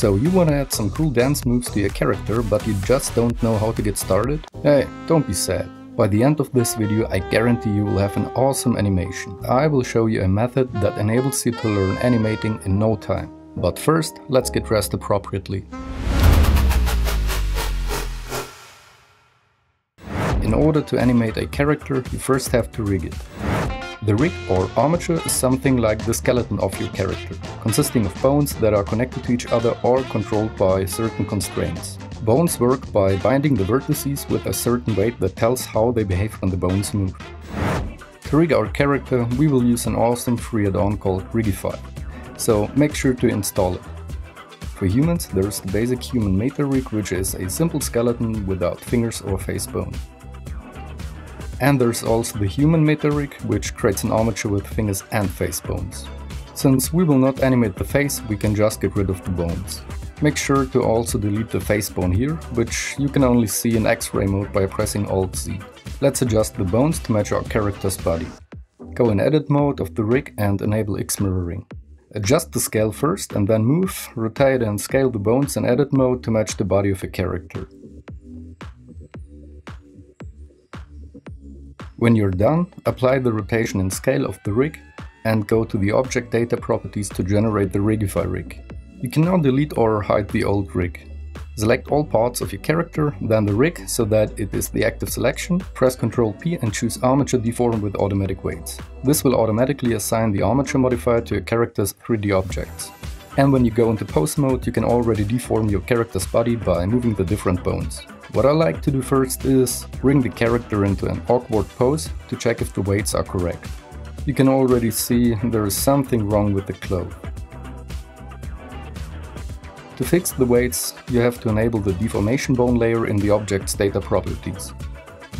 So you wanna add some cool dance moves to your character, but you just don't know how to get started? Hey, don't be sad. By the end of this video, I guarantee you will have an awesome animation. I will show you a method that enables you to learn animating in no time. But first, let's get dressed appropriately. In order to animate a character, you first have to rig it. The rig or armature is something like the skeleton of your character, consisting of bones that are connected to each other or controlled by certain constraints. Bones work by binding the vertices with a certain weight that tells how they behave when the bones move. To rig our character, we will use an awesome free add-on called Rigify, so make sure to install it. For humans, there's the basic human meta rig, which is a simple skeleton without fingers or face bone. And there's also the human meta rig, which creates an armature with fingers and face bones. Since we will not animate the face, we can just get rid of the bones. Make sure to also delete the face bone here, which you can only see in X-ray mode by pressing Alt-Z. Let's adjust the bones to match our character's body. Go in edit mode of the rig and enable X mirroring. Adjust the scale first and then move, rotate and scale the bones in edit mode to match the body of a character. When you're done, apply the rotation and scale of the rig and go to the object data properties to generate the Rigify rig. You can now delete or hide the old rig. Select all parts of your character, then the rig so that it is the active selection, press Ctrl P and choose Armature Deform with automatic weights. This will automatically assign the armature modifier to your character's 3D objects. And when you go into pose mode, you can already deform your character's body by moving the different bones. What I like to do first is bring the character into an awkward pose to check if the weights are correct. You can already see there is something wrong with the cloth. To fix the weights, you have to enable the deformation bone layer in the object's data properties.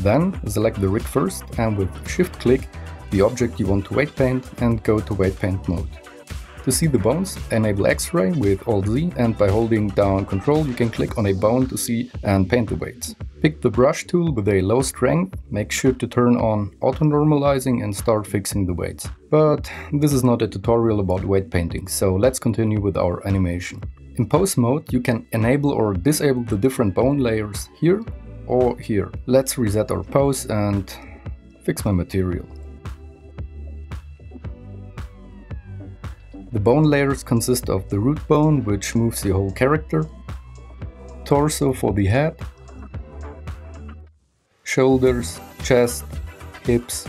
Then select the rig first and with shift click the object you want to weight paint and go to weight paint mode. To see the bones, enable X-ray with Alt-Z and by holding down Ctrl you can click on a bone to see and paint the weights. Pick the brush tool with a low strength, make sure to turn on auto normalizing and start fixing the weights. But this is not a tutorial about weight painting, so let's continue with our animation. In pose mode you can enable or disable the different bone layers here or here. Let's reset our pose and fix my material. The bone layers consist of the root bone, which moves the whole character, torso for the head, shoulders, chest, hips,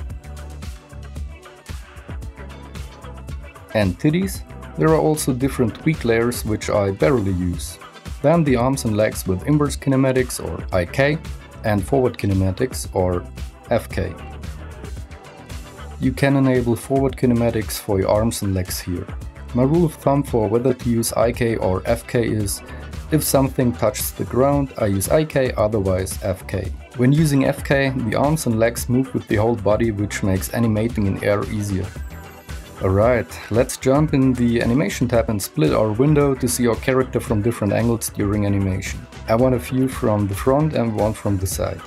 and titties. There are also different tweak layers which I barely use. Then the arms and legs with inverse kinematics or IK and forward kinematics or FK. You can enable forward kinematics for your arms and legs here. My rule of thumb for whether to use IK or FK is if something touches the ground, I use IK, otherwise FK. When using FK, the arms and legs move with the whole body, which makes animating in air easier. Alright, let's jump in the animation tab and split our window to see our character from different angles during animation. I want a view from the front and one from the side.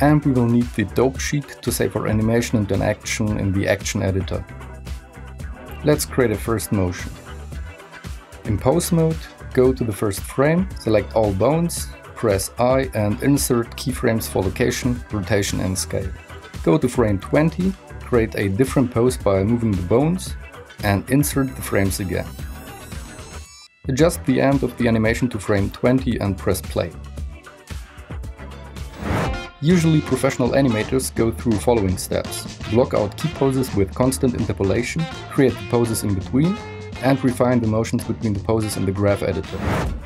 And we will need the dope sheet to save our animation and an action in the action editor. Let's create a first motion. In pose mode, go to the first frame, select all bones, press I and insert keyframes for location, rotation and scale. Go to frame 20, create a different pose by moving the bones and insert the frames again. Adjust the end of the animation to frame 20 and press play. Usually professional animators go through following steps. Block out key poses with constant interpolation, create the poses in between, and refine the motions between the poses in the graph editor.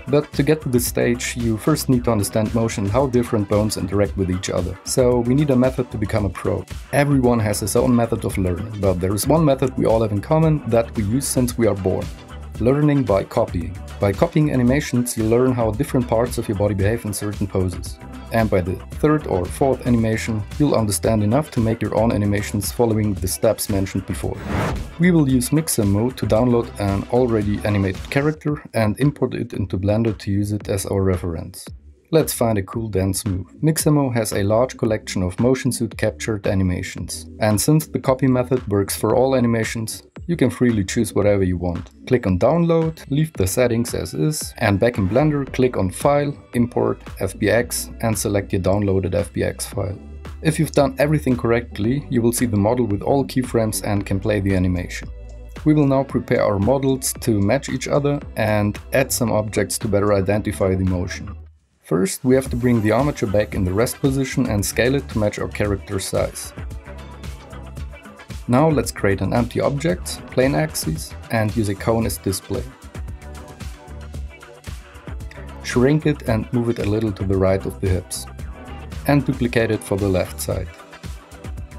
But to get to this stage, you first need to understand motion and how different bones interact with each other. So we need a method to become a pro. Everyone has his own method of learning, but there is one method we all have in common that we use since we are born. Learning by copying. By copying animations, you learn how different parts of your body behave in certain poses and by the third or fourth animation you'll understand enough to make your own animations following the steps mentioned before. We will use Mixamo to download an already animated character and import it into Blender to use it as our reference. Let's find a cool dance move. Mixamo has a large collection of motion suit captured animations. And since the copy method works for all animations, you can freely choose whatever you want. Click on download, leave the settings as is, and back in Blender click on file, import, FBX and select your downloaded FBX file. If you've done everything correctly, you will see the model with all keyframes and can play the animation. We will now prepare our models to match each other and add some objects to better identify the motion. First, we have to bring the armature back in the rest position and scale it to match our character size. Now let's create an empty object, plane axis, and use a cone as display. Shrink it and move it a little to the right of the hips. And duplicate it for the left side.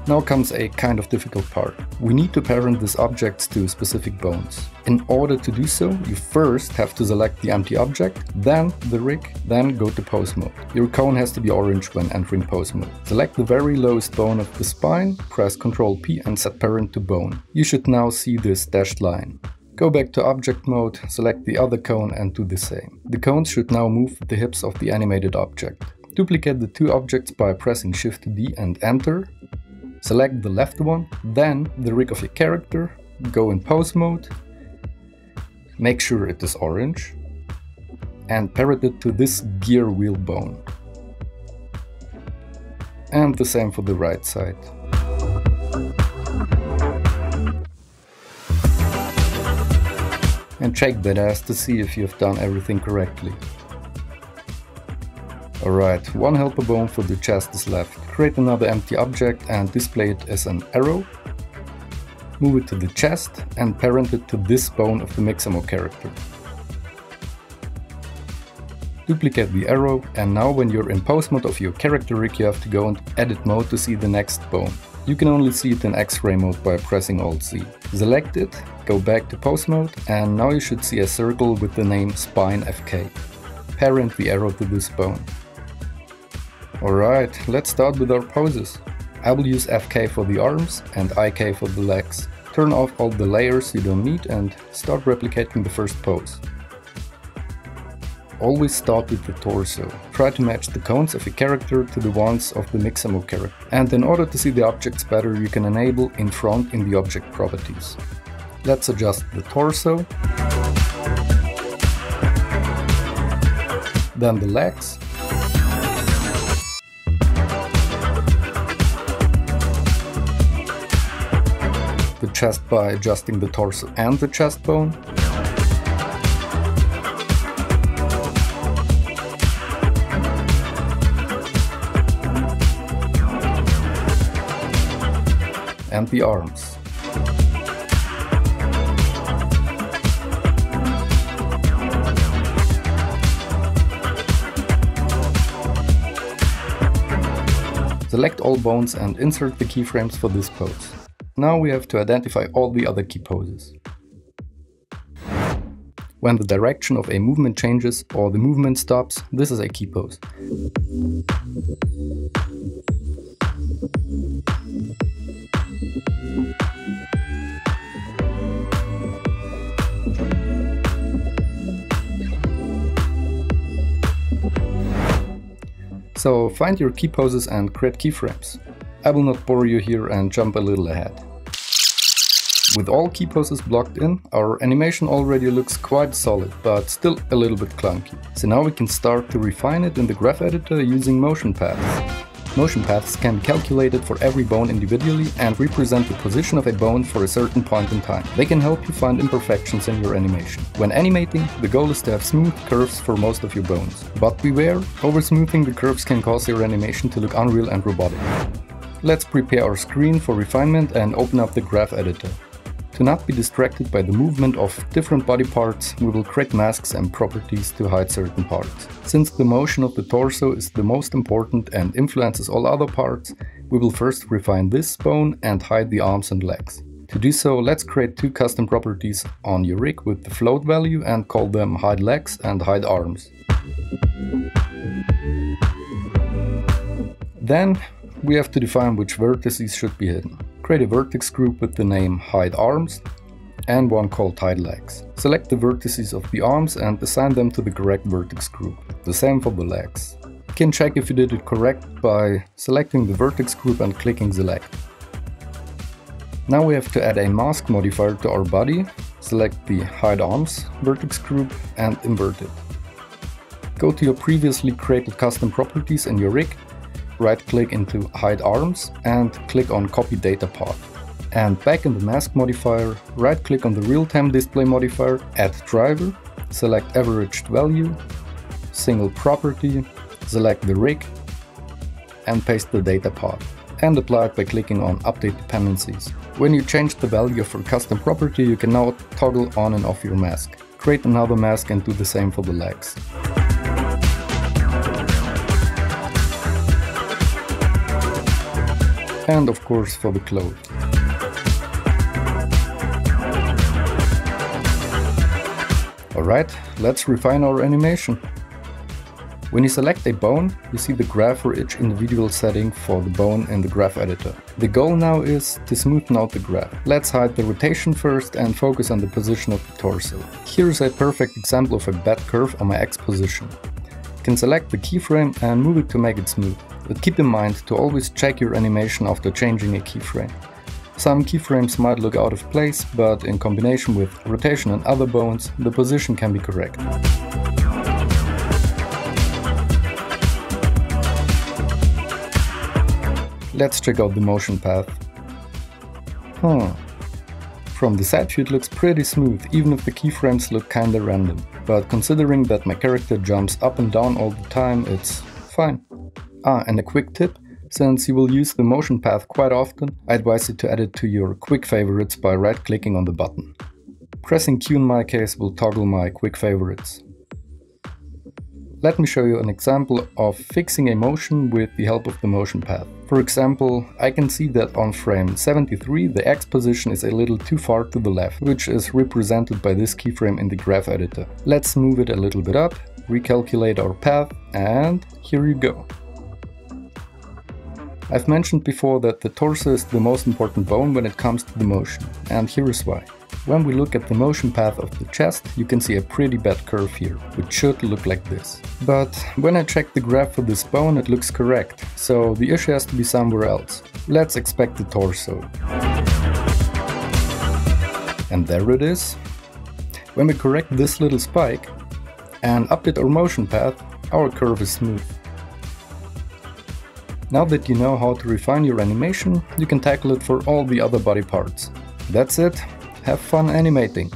Now comes a kind of difficult part. We need to parent these objects to specific bones. In order to do so, you first have to select the empty object, then the rig, then go to pose mode. Your cone has to be orange when entering pose mode. Select the very lowest bone of the spine, press Ctrl P and set parent to bone. You should now see this dashed line. Go back to object mode, select the other cone and do the same. The cones should now move the hips of the animated object. Duplicate the two objects by pressing Shift D and Enter. Select the left one, then the rig of your character, go in pose mode, make sure it is orange, and parent it to this gear wheel bone. And the same for the right side. And check that ass to see if you've done everything correctly. Alright, one helper bone for the chest is left. Create another empty object and display it as an arrow. Move it to the chest and parent it to this bone of the Mixamo character. Duplicate the arrow and now when you're in pose mode of your character rig you have to go into edit mode to see the next bone. You can only see it in X-ray mode by pressing Alt Z. Select it, go back to pose mode and now you should see a circle with the name Spine FK. Parent the arrow to this bone. Alright, let's start with our poses. I will use FK for the arms and IK for the legs. Turn off all the layers you don't need and start replicating the first pose. Always start with the torso. Try to match the cones of your character to the ones of the Mixamo character. And in order to see the objects better, you can enable in front in the object properties. Let's adjust the torso. Then the legs the chest by adjusting the torso and the chest bone. And the arms. Select all bones and insert the keyframes for this pose. Now we have to identify all the other key poses. When the direction of a movement changes or the movement stops, this is a key pose. So find your key poses and create keyframes. I will not bore you here and jump a little ahead. With all key poses blocked in, our animation already looks quite solid, but still a little bit clunky. So now we can start to refine it in the graph editor using motion paths. Motion paths can be calculated for every bone individually and represent the position of a bone for a certain point in time. They can help you find imperfections in your animation. When animating, the goal is to have smooth curves for most of your bones. But beware, over-smoothing the curves can cause your animation to look unreal and robotic. Let's prepare our screen for refinement and open up the graph editor. To not be distracted by the movement of different body parts, we will create masks and properties to hide certain parts. Since the motion of the torso is the most important and influences all other parts, we will first refine this bone and hide the arms and legs. To do so, let's create two custom properties on your rig with the float value and call them hide legs and hide arms. Then we have to define which vertices should be hidden create a vertex group with the name hide arms, and one called hide legs. Select the vertices of the arms and assign them to the correct vertex group. The same for the legs. You can check if you did it correct by selecting the vertex group and clicking select. Now we have to add a mask modifier to our body, select the hide arms vertex group and invert it. Go to your previously created custom properties in your rig, right click into hide arms and click on copy data path. And back in the mask modifier, right click on the real-time display modifier, add driver, select averaged value, single property, select the rig and paste the data path and apply it by clicking on update dependencies. When you change the value of custom property, you can now toggle on and off your mask. Create another mask and do the same for the legs. And of course for the clothes. Alright, let's refine our animation. When you select a bone, you see the graph for each individual setting for the bone in the graph editor. The goal now is to smoothen out the graph. Let's hide the rotation first and focus on the position of the torso. Here's a perfect example of a bad curve on my X position. You can select the keyframe and move it to make it smooth. But keep in mind to always check your animation after changing a keyframe. Some keyframes might look out of place, but in combination with rotation and other bones, the position can be correct. Let's check out the motion path. Huh. From the side view it looks pretty smooth, even if the keyframes look kinda random. But considering that my character jumps up and down all the time, it's fine. Ah, and a quick tip, since you will use the motion path quite often, I advise you to add it to your quick favorites by right-clicking on the button. Pressing Q in my case will toggle my quick favorites. Let me show you an example of fixing a motion with the help of the motion path. For example, I can see that on frame 73 the X position is a little too far to the left, which is represented by this keyframe in the graph editor. Let's move it a little bit up, recalculate our path, and here you go. I've mentioned before that the torso is the most important bone when it comes to the motion, and here is why. When we look at the motion path of the chest, you can see a pretty bad curve here, which should look like this. But when I check the graph for this bone, it looks correct, so the issue has to be somewhere else. Let's expect the torso. And there it is. When we correct this little spike and update our motion path, our curve is smooth. Now that you know how to refine your animation, you can tackle it for all the other body parts. That's it, have fun animating!